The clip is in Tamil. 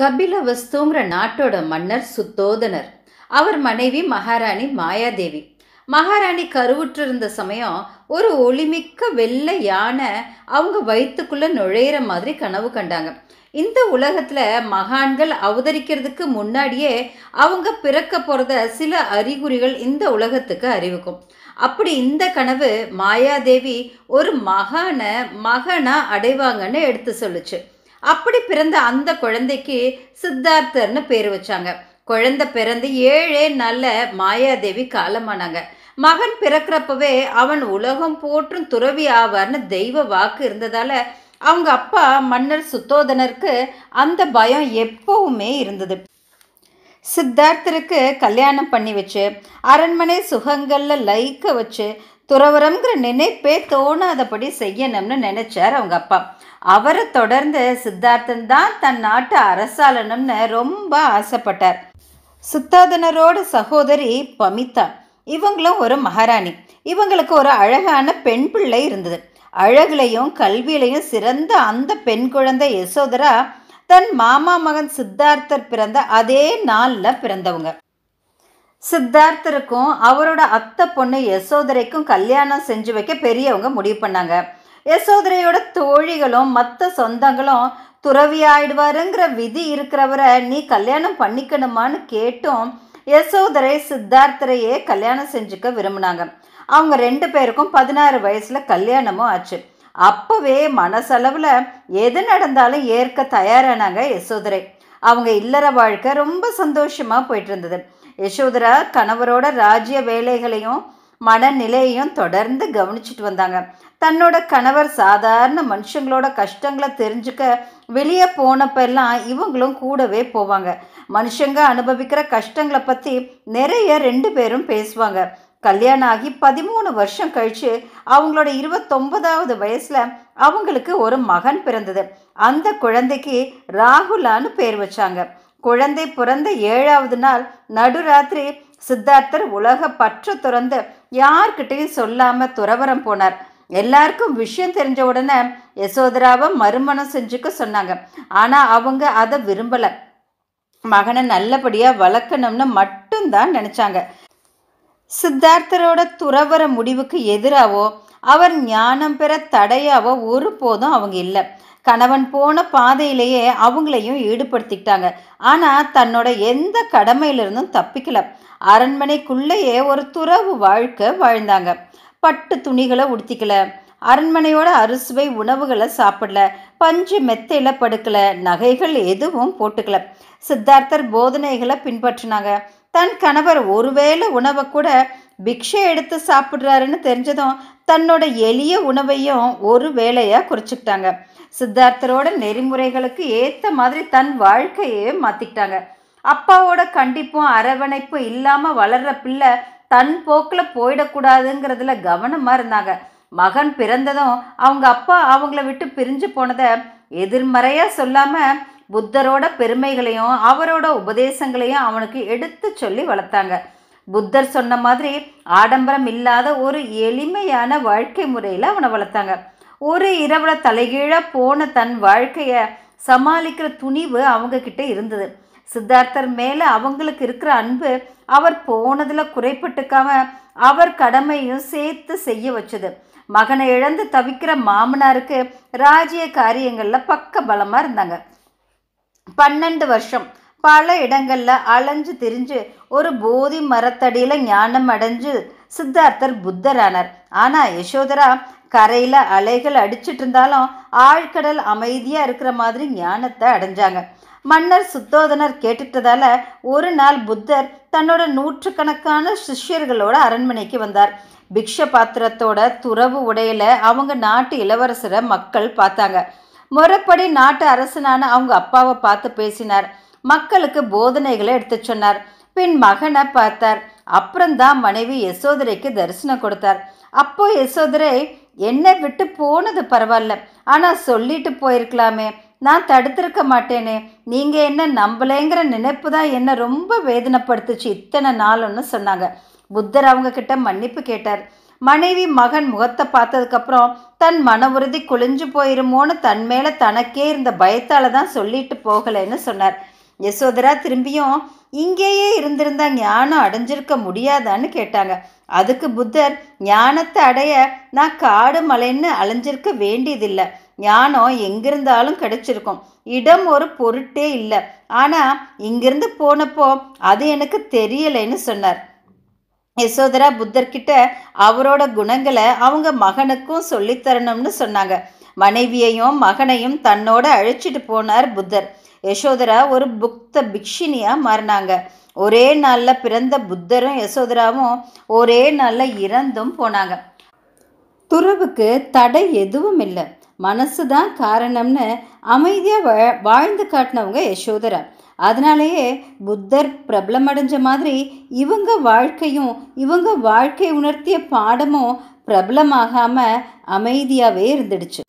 கபிலவஸ்துங்கிற நாட்டோட மன்னர் சுத்தோதனர். அவர் மனைவி மகாராணி மாயாதேவி. மகாராணி கருவுற்றிருந்த சமயம் ஒரு ஒளிமிக்க வெள்ளை யானை அவங்க வயிற்றுக்குள்ளே நுழையிற மாதிரி கனவு கண்டாங்க. இந்த உலகத்தில் மகான்கள் அவதரிக்கிறதுக்கு முன்னாடியே அவங்க பிறக்க போகிறத சில அறிகுறிகள் இந்த உலகத்துக்கு அறிவிக்கும். அப்படி இந்த கனவு மாயாதேவி ஒரு மகானை மகனாக அடைவாங்கன்னு எடுத்து சொல்லுச்சு. அப்படி பிறந்த அந்த குழந்தைக்கு சித்தார்த்தர்னு பேர் வச்சாங்க. குழந்தை பிறந்து ஏழே நல்ல மாயாதேவி காலமானாங்க. மகன் பிறக்கிறப்பவே அவன் உலகம் போற்றும் துறவி ஆவார்னு தெய்வ வாக்கு இருந்ததால அவங்க அப்பா மன்னர் சுத்தோதனருக்கு அந்த பயம் எப்பவுமே இருந்தது. சித்தார்த்தருக்கு கல்யாணம் பண்ணி வச்சு அரண்மனை சுகங்களில் லைக்க வச்சு துறவரம்ங்கிற நினைப்பே தோணாதபடி செய்யணும்னு நினைச்சார் அவங்க அப்பா. அவரை தொடர்ந்து சித்தார்த்தன் தான் தன் நாட்டு அரசாளனும்னு ரொம்ப ஆசைப்பட்டார். சித்தாதனரோட சகோதரி பமிதா. இவங்களும் ஒரு மகாராணி. இவங்களுக்கு ஒரு அழகான பெண் பிள்ளை இருந்தது. அழகுலையும் கல்வியிலையும் சிறந்த அந்த பெண் குழந்தை யசோதரா தன் மாமா மகன் சித்தார்த்தர் பிறந்த அதே நாளில் பிறந்தவங்க. சித்தார்த்தருக்கும் அவரோட அத்தை பொண்ணு யசோதரைக்கும் கல்யாணம் செஞ்சு வைக்க பெரியவங்க முடிவு பண்ணாங்க. யசோதரையோட தோழிகளும் மற்ற சொந்தங்களும் துறவி ஆயிடுவாருங்கிற விதி இருக்கிறவரை நீ கல்யாணம் பண்ணிக்கணுமான்னு கேட்டும் யசோதரை சித்தார்த்தரையே கல்யாணம் செஞ்சுக்க விரும்பினாங்க. அவங்க ரெண்டு பேருக்கும் பதினாறு வயசுல கல்யாணமும் ஆச்சு. அப்பவே மனசளவில் எது நடந்தாலும் ஏற்க தயாரானாங்க யசோதரை. அவங்க இல்லற வாழ்க்கை ரொம்ப சந்தோஷமா போயிட்டு இருந்தது. யசோதரா கணவரோட ராஜ்ய வேலைகளையும் மனநிலையையும் தொடர்ந்து கவனிச்சிட்டு வந்தாங்க. தன்னோட கணவர் சாதாரண மனுஷங்களோட கஷ்டங்களை தெரிஞ்சுக்க வெளியே போனப்பெல்லாம் இவங்களும் கூடவே போவாங்க. மனுஷங்க அனுபவிக்கிற கஷ்டங்களை பற்றி நிறைய ரெண்டு பேரும் பேசுவாங்க. கல்யாணம் ஆகி பதிமூணு வருஷம் கழித்து அவங்களோட இருபத்தொன்பதாவது வயசில் அவங்களுக்கு ஒரு மகன் பிறந்தது. அந்த குழந்தைக்கு ராகுலான்னு பேர் வச்சாங்க. குழந்தை பிறந்த ஏழாவது நாள் நடுராத்திரி சித்தார்த்தர் உலக பற்று துறந்து யார்கிட்டையும் சொல்லாம துறவரம் போனார். எல்லாருக்கும் விஷயம் தெரிஞ்ச உடனே யசோதராவை மறுமணம் செஞ்சுக்க சொன்னாங்க. ஆனா அவங்க அதை விரும்பல. மகனை நல்லபடியா வளர்க்கணும்னு மட்டும்தான் நினைச்சாங்க. சித்தார்த்தரோட துறவர முடிவுக்கு எதிராவோ அவர் ஞானம் பெற தடையாவோ ஒருபோதும் அவங்க இல்லை. கணவன் போன பாதையிலேயே அவங்களையும் ஈடுபடுத்திக்கிட்டாங்க. ஆனால் தன்னோட எந்த கடமையிலிருந்தும் தப்பிக்கல. அரண்மனைக்குள்ளேயே ஒரு துறவு வாழ்க்கை வாழ்ந்தாங்க. பட்டு துணிகளை உடுத்திக்கல. அரண்மனையோட அறுசுவை உணவுகளை சாப்பிடல. பஞ்சு மெத்தையில் படுக்கல. நகைகள் எதுவும் போட்டுக்கல. சித்தார்த்தர் போதனைகளை பின்பற்றினாங்க. தன் கணவர் ஒருவேளை உணவை கூட பிக்ஷை எடுத்து சாப்பிட்றாருன்னு தெரிஞ்சதும் தன்னோட எளிய உணவையும் ஒரு வேலையாக குறிச்சிக்கிட்டாங்க. சித்தார்த்தரோட நெறிமுறைகளுக்கு ஏற்ற மாதிரி தன் வாழ்க்கையே மாற்றிக்கிட்டாங்க அப்பாவோட கண்டிப்பும் அரவணைப்பும் இல்லாமல் வளர்ற பிள்ளை தன் போக்கில் போயிடக்கூடாதுங்கிறதுல கவனமாக இருந்தாங்க. மகன் பிறந்ததும் அவங்க அப்பா அவங்கள விட்டு பிரிஞ்சு போனதை எதிர்மறையாக சொல்லாமல் புத்தரோட பெருமைகளையும் அவரோட உபதேசங்களையும் அவனுக்கு எடுத்து சொல்லி வளர்த்தாங்க. புத்தர் சொன்ன மாதிரி ஆடம்பரம் இல்லாத ஒரு எளிமையான வாழ்க்கை முறையில் அவனை வளர்த்தாங்க. ஒரு இரவுல தலைகீழாக போன தன் வாழ்க்கையை சமாளிக்கிற துணிவு அவங்கக்கிட்ட இருந்தது. சித்தார்த்தர் மேலே அவங்களுக்கு இருக்கிற அன்பு அவர் போனதில் குறைப்பட்டுக்காம அவர் கடமையும் சேர்த்து செய்ய வச்சது. மகனை இழந்து தவிக்கிற மாமனாருக்கு ராஜ்ய காரியங்களில் பக்க பலமாக இருந்தாங்க. பன்னெண்டு வருஷம் பல இடங்களில் அலைஞ்சு திரிஞ்சு ஒரு போதி மரத்தடியில் ஞானம் அடைஞ்சு சித்தார்த்தர் புத்தரானார். ஆனால் யசோதரா கரையில் அலைகள் அடிச்சிட்டு இருந்தாலும் ஆழ்கடல் அமைதியாக இருக்கிற மாதிரி ஞானத்தை அடைஞ்சாங்க. மன்னர் சுத்தோதனர் கேட்டுட்டதால ஒரு நாள் புத்தர் தன்னோட நூற்றுக்கணக்கான சிஷ்யர்களோட அரண்மனைக்கு வந்தார். பிக்ஷ பாத்திரத்தோட துறவு உடையில அவங்க நாட்டு இளவரசரை மக்கள் பார்த்தாங்க. முறைப்படி நாட்டு அரசனான அவங்க அப்பாவை பார்த்து பேசினார். மக்களுக்கு போதனைகளை எடுத்து சொன்னார். பின் மகனை பார்த்தார். அப்புறம்தான் மனைவி யசோதரைக்கு தரிசனம் கொடுத்தார். அப்போ யசோதரை என்னை விட்டு போனது பரவாயில்ல. ஆனால் சொல்லிட்டு போயிருக்கலாமே. நான் தடுத்திருக்க மாட்டேனே. நீங்கள் என்ன நம்பலைங்கிற நினைப்பு தான் என்ன ரொம்ப வேதனைப்படுத்துச்சு இத்தனை நாளுன்னு சொன்னாங்க. புத்தர் அவங்க கிட்ட மன்னிப்பு கேட்டார். மனைவி மகன் முகத்தை பார்த்ததுக்கப்புறம் தன் மன உறுதி குளிஞ்சு போயிருமோன்னு தன் மேலே தனக்கே இருந்த பயத்தால் தான் சொல்லிட்டு போகலைன்னு சொன்னார். யசோதரா திரும்பியும் இங்கேயே இருந்திருந்தா ஞானம் அடைஞ்சிருக்க முடியாதான்னு கேட்டாங்க. அதுக்கு புத்தர் ஞானத்தை அடைய நான் காடு மலைன்னு அலைஞ்சிருக்க வேண்டியதில்லை. ஞானம் எங்கிருந்தாலும் கிடைச்சிருக்கும். இடம் ஒரு பொருட்டே இல்லை. ஆனால் இங்கிருந்து போனப்போ அது எனக்கு தெரியலைன்னு சொன்னார். யசோதரா புத்தர்கிட்ட அவரோட குணங்களை அவங்க மகனுக்கும் சொல்லித்தரணும்னு சொன்னாங்க. மனைவியையும் மகனையும் தன்னோட அழைச்சிட்டு போனார் புத்தர். யசோதரா ஒரு புக்த பிக்ஷினியாக மாறினாங்க. ஒரே நாளில் பிறந்த புத்தரும் யசோதராவும் ஒரே நாளில் இறந்தும் போனாங்க. துறவுக்கு தடை எதுவும் இல்லை மனசு தான் காரணம்னு அமைதியாக வா வாழ்ந்து காட்டினவங்க யசோதரா. அதனாலேயே புத்தர் பிரபலமடைஞ்ச மாதிரி இவங்க வாழ்க்கையும் இவங்க வாழ்க்கை உணர்த்திய பாடமும் பிரபலமாகாமல் அமைதியாகவே இருந்துடுச்சு.